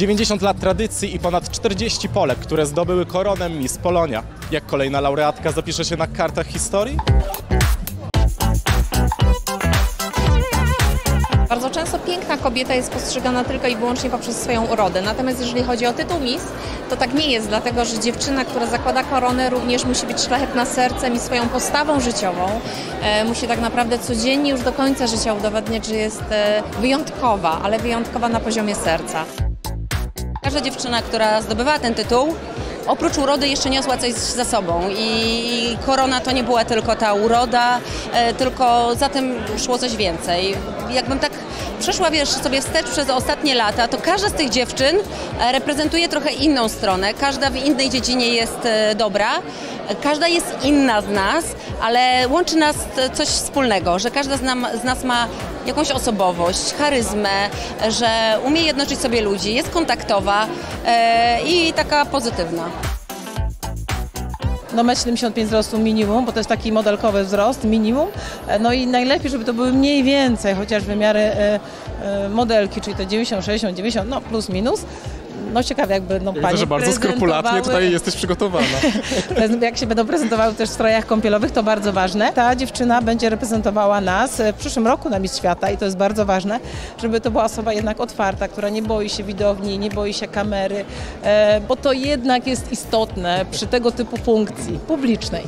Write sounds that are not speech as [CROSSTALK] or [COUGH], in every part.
Dziewięćdziesiąt lat tradycji i ponad 40 Polek, które zdobyły koronę Miss Polonia. Jak kolejna laureatka zapisze się na kartach historii? Często piękna kobieta jest postrzegana tylko i wyłącznie poprzez swoją urodę. Natomiast jeżeli chodzi o tytuł Miss, to tak nie jest, dlatego że dziewczyna, która zakłada koronę, również musi być szlachetna sercem i swoją postawą życiową. E, musi tak naprawdę codziennie już do końca życia udowadniać, że jest e, wyjątkowa, ale wyjątkowa na poziomie serca. Każda dziewczyna, która zdobywała ten tytuł, oprócz urody jeszcze niosła coś za sobą i korona to nie była tylko ta uroda, e, tylko za tym szło coś więcej. Jakbym tak przeszła wiesz, sobie wstecz przez ostatnie lata, to każda z tych dziewczyn e, reprezentuje trochę inną stronę, każda w innej dziedzinie jest e, dobra, każda jest inna z nas, ale łączy nas e, coś wspólnego, że każda z, nam, z nas ma jakąś osobowość, charyzmę, że umie jednoczyć sobie ludzi, jest kontaktowa i taka pozytywna. No 1,75 m wzrostu minimum, bo to jest taki modelkowy wzrost minimum. E, No i najlepiej, żeby to były mniej więcej, chociaż wymiary e, e, modelki, czyli to 90, 60, 90, no plus minus. No ciekawe jakby no Widzę, panie że bardzo skrupulatnie tutaj jesteś przygotowana. [LAUGHS] jak się będą prezentowały też w strojach kąpielowych, to bardzo ważne. Ta dziewczyna będzie reprezentowała nas w przyszłym roku na Miss Świata i to jest bardzo ważne, żeby to była osoba jednak otwarta, która nie boi się widowni, nie boi się kamery, e, bo to jednak jest istotne przy tego typu funkcji publicznej.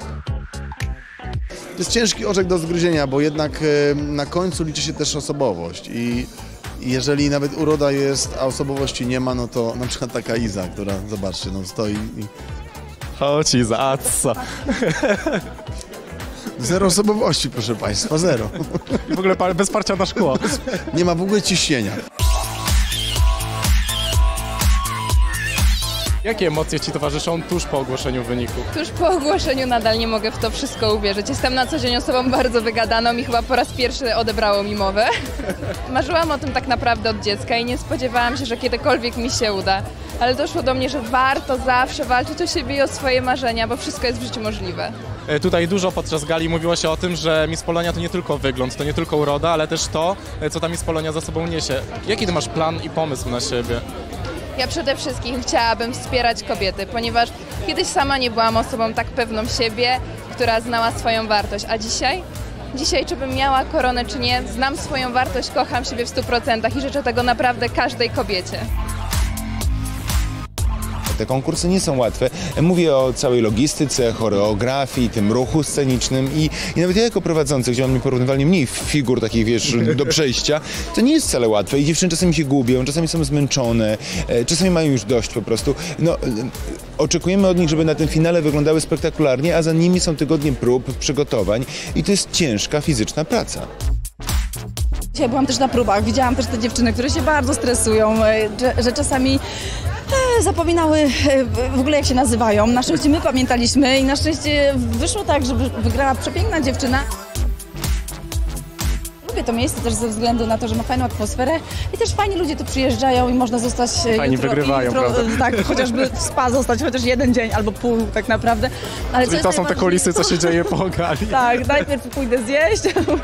To jest ciężki orzek do zgryzienia, bo jednak e, na końcu liczy się też osobowość i jeżeli nawet uroda jest, a osobowości nie ma, no to na przykład taka Iza, która, zobaczcie, no stoi i Chodź Iza, a co? zero osobowości, proszę Państwa, zero. I w ogóle bez parcia na szkło. Nie ma w ogóle ciśnienia. Jakie emocje Ci towarzyszą tuż po ogłoszeniu wyniku? Tuż po ogłoszeniu nadal nie mogę w to wszystko uwierzyć. Jestem na co dzień osobą bardzo wygadaną i chyba po raz pierwszy odebrało mi mowę. [LAUGHS] Marzyłam o tym tak naprawdę od dziecka i nie spodziewałam się, że kiedykolwiek mi się uda. Ale doszło do mnie, że warto zawsze walczyć o siebie i o swoje marzenia, bo wszystko jest w życiu możliwe. E, Tutaj dużo podczas gali mówiło się o tym, że Miss Polonia to nie tylko wygląd, to nie tylko uroda, ale też to, e, co ta Miss Polonia za sobą niesie. Jaki Ty masz plan i pomysł na siebie? Ja przede wszystkim chciałabym wspierać kobiety, ponieważ kiedyś sama nie byłam osobą tak pewną siebie, która znała swoją wartość, a dzisiaj? Dzisiaj, czy bym miała koronę, czy nie, znam swoją wartość, kocham siebie w 100% i życzę tego naprawdę każdej kobiecie. Te konkursy nie są łatwe. Mówię o całej logistyce, choreografii, tym ruchu scenicznym i, i nawet ja jako prowadzący, gdzie mam nieporównywalnie mniej figur takich, wiesz, do przejścia, to nie jest wcale łatwe i dziewczyny czasami się gubią, czasami są zmęczone, e, czasami mają już dość po prostu. No, e, oczekujemy od nich, żeby na tym finale wyglądały spektakularnie, a za nimi są tygodnie prób, przygotowań i to jest ciężka fizyczna praca. Dzisiaj byłam też na próbach, widziałam też te dziewczyny, które się bardzo stresują, e, że, że czasami zapominały e, w ogóle jak się nazywają. Na szczęście my pamiętaliśmy i na szczęście wyszło tak, że wy- wygrała przepiękna dziewczyna. Lubię to miejsce też ze względu na to, że ma fajną atmosferę i też fajni ludzie tu przyjeżdżają i można zostać e, Fajni jutro, wygrywają, jutro, prawda? e, Tak, chociażby w [LAUGHS] spa zostać chociaż jeden dzień albo pół tak naprawdę. Ale Czyli to są te kulisy, co się dzieje po gali. [LAUGHS] Tak, najpierw pójdę zjeść,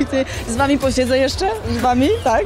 [LAUGHS] z wami posiedzę jeszcze, z wami, tak.